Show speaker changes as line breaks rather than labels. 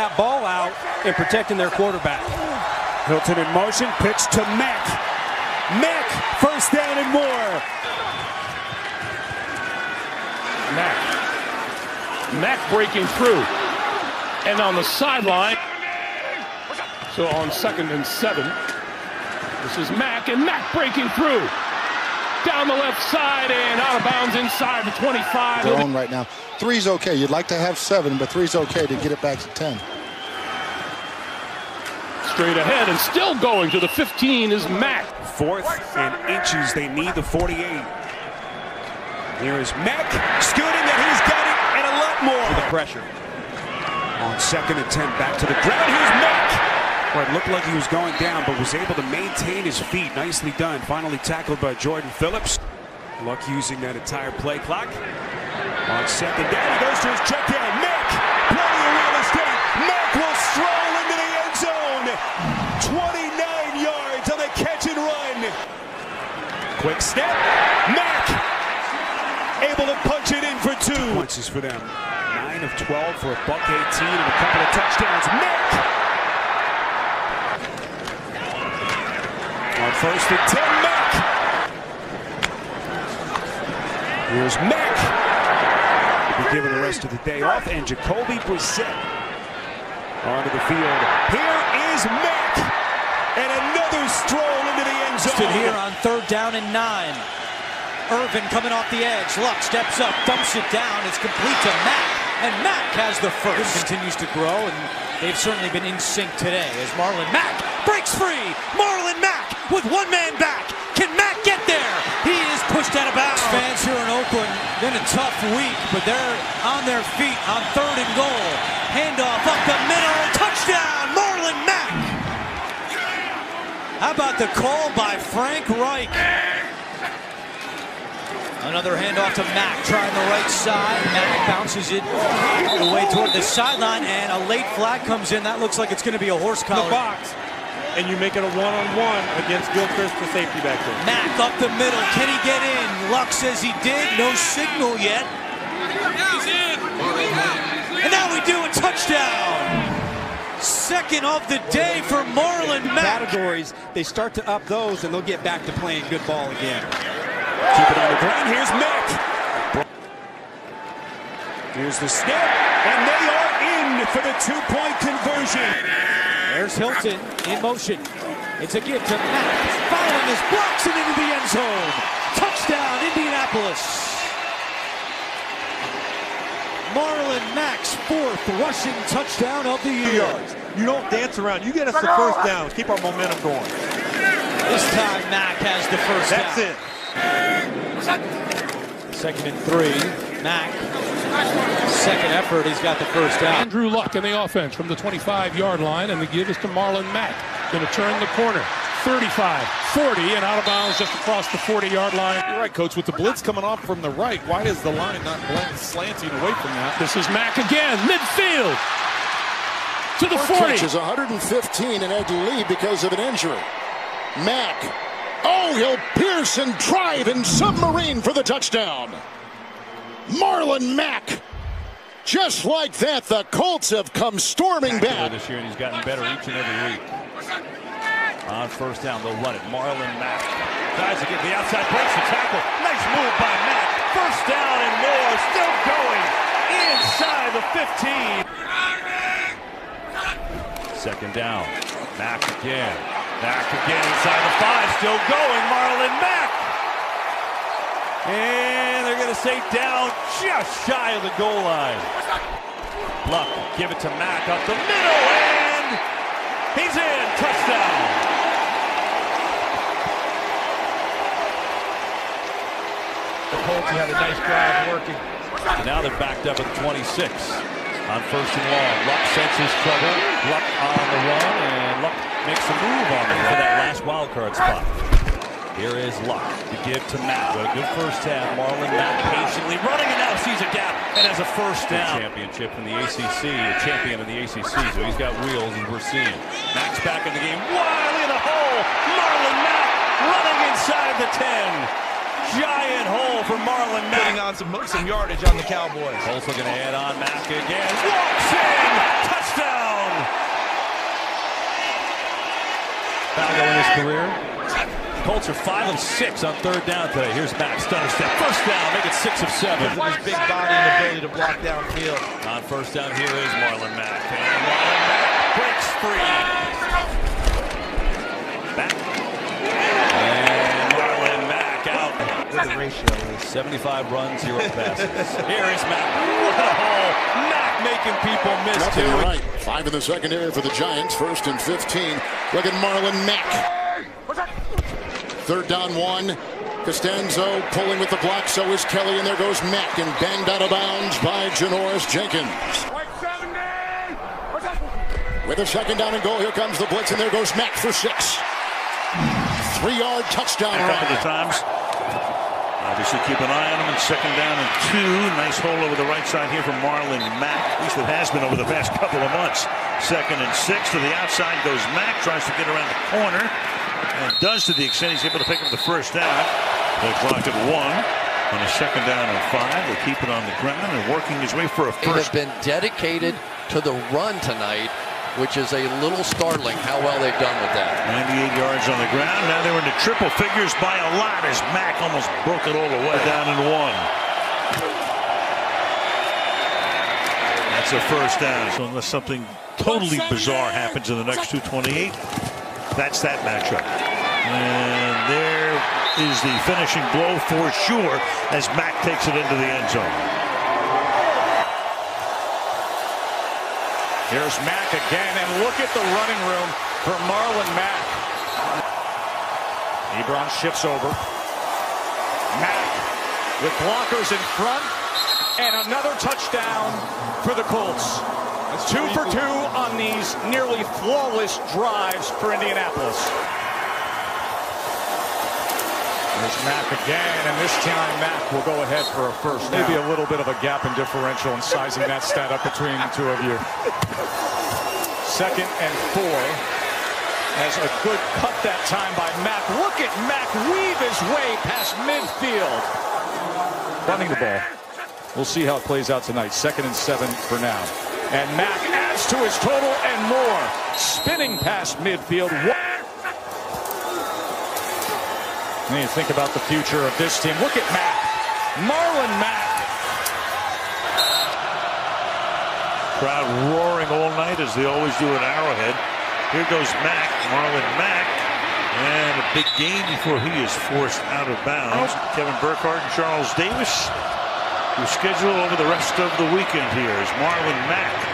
that ball out and protecting their quarterback.
Hilton in motion, pitch to Mack. Mack, first down and more.
Mack. Mack breaking through. And on the sideline. So on second and seven, this is Mack, and Mack breaking through. Down the left side and out of bounds inside the 25.
Their own right now. Three's okay. You'd like to have seven, but three's okay to get it back to 10.
Straight ahead and still going to the 15 is Mack.
Fourth and inches. They need the 48. Here is Mack scooting, and he's got it, and a lot more.
The pressure.
On second and 10, back to the ground. Here's Mack. Well, it looked like he was going down, but was able to maintain his feet. Nicely done. Finally tackled by Jordan Phillips. Luck using that entire play clock. On second down, he goes to his check down. Plenty of real estate. Mack will stroll into the end zone. 29 yards on the catch and run. Quick step. Mack able to punch it in for two. Points for them. 9 of 12 for a buck 18 and a couple of touchdowns. Mack first and 10, Mack. Here's Mack. He'll be given the rest of the day off, and Jacoby Brissett onto the field. Here is Mack, and another stroll into the end zone.
Stood here on third down and nine. Irvin coming off the edge. Luck steps up, dumps it down. It's complete to Mack, and Mack has the first. This Continues to grow, and they've certainly been in sync today as Marlon Mack breaks free. Marlon Mack with one man back. Can Mack get there? He is pushed out of bounds. Fans here in Oakland, been a tough week, but they're on their feet on third and goal. Handoff up the middle. Touchdown, Marlon Mack. How about the call by Frank Reich? Another handoff to Mack, trying the right side. Mack bounces it all the way toward the sideline, and a late flag comes in. That looks like it's going to be a horse collar.
The box and you make it a one-on-one against Gilchrist for safety back there.
Mack up the middle. Can he get in? Luck says he did. No signal yet. He's in. And now we do a touchdown. Second of the day for Marlon Mack.
Categories, they start to up those, and they'll get back to playing good ball again.
Keep it on the ground. Here's Mack. Here's the snap, and they are in for the two-point conversion.
There's Hilton in motion. It's a give to Mack. Following his blocks and into the end zone. Touchdown, Indianapolis. Marlon Mack's fourth rushing touchdown of the year.
Yards. You don't dance around. You get us the first down. Keep our momentum going.
This time Mack has the first
down.
That's it. Second and three. Mack Second effort, he's got the first down.
Andrew Luck in the offense from the 25-yard line, and the give is to Marlon Mack. Going to turn the corner. 35, 40, and out of bounds just across the 40-yard line.
You're right, Coach. With the blitz coming off from the right, why is the line not slanting away from that?
This is Mack again, midfield. To the
Four
40.
Catches 115 and had to leave because of an injury. Mack. Oh, he'll pierce and drive and submarine for the touchdown. Marlon Mack. Just like that, the Colts have come storming back.
This year, and he's gotten better each and every week. On first down, they'll run it. Marlon Mack tries to get the outside, breaks the tackle. Nice move by Mack. First down and more, still going inside the 15. Second down, Mack again. Mack again inside the five, still going. Marlon Mack. And they're going to say down just shy of the goal line. Luck, give it to Mack up the middle, and he's in. Touchdown.
The Colts had a nice drive working.
And now they're backed up at 26 on first and long. Luck senses trouble. Luck on the run, and Luck makes a move on him for that last wild card spot. Here is Luck to give to Mack. A good first half. Marlon Mack patiently running and now sees a gap and has a first down. Championship in the ACC, a champion in the ACC, so he's got wheels and we're seeing. Mack's back in the game. Wiley in the hole. Marlon Mack running inside the 10 giant hole for Marlon Mack.
Putting on some, some yardage on the Cowboys.
Also going to add on Mack again. Walks in! Touchdown! Falco in his career, Colts are five of six on third down today. Here's Mack, stunner step, first down, make it six of seven.
His big body and ability to block downfield.
On first down, here is Marlon Mack. And Marlon Mack breaks free. Back. And Marlon Mack out.
What the ratio is.
75 runs, zero passes. Here is Mack. What a hole. Mack making people miss
Nothing,
too.
right. Five in the second area for the Giants. First and 15. Look at Marlon Mack. Third down one. Castonzo pulling with the block. So is Kelly. And there goes Mack. And banged out of bounds by Janoris Jenkins. With a second down and goal, here comes the blitz. And there goes Mack for six. Three-yard touchdown
a couple of times. Obviously, keep an eye on him. And second down and two. Nice hole over the right side here from Marlon Mack. At least it has been over the past couple of months. Second and six to the outside goes Mack. Tries to get around the corner. And does to the extent he's able to pick up the first down. They blocked it one. On a second down and five. They keep it on the ground and working his way for a
They have
first.
been dedicated to the run tonight, which is a little startling how well they've done with that.
98 yards on the ground. Now they're into triple figures by a lot as Mack almost broke it all the way down in one. That's a first down. So unless something totally bizarre happens in the next 228, that's that matchup. And there is the finishing blow for sure as Mack takes it into the end zone.
Here's Mack again, and look at the running room for Marlon Mack. Ebron shifts over. Mack with blockers in front, and another touchdown for the Colts. It's two for two on these nearly flawless drives for Indianapolis. There's Mack again, and this time Mack will go ahead for a first down.
Maybe a little bit of a gap in differential and sizing that stat up between the two of you.
Second and four. As a good cut that time by Mack. Look at Mack weave his way past midfield.
Running the ball. We'll see how it plays out tonight. Second and seven for now.
And Mack adds to his total and more. Spinning past midfield. And you think about the future of this team. Look at Mack. Marlon Mack.
Crowd roaring all night as they always do at Arrowhead. Here goes Mack, Marlon Mack, and a big gain before he is forced out of bounds. Kevin Burkhardt and Charles Davis, who schedule over the rest of the weekend here is Marlon Mack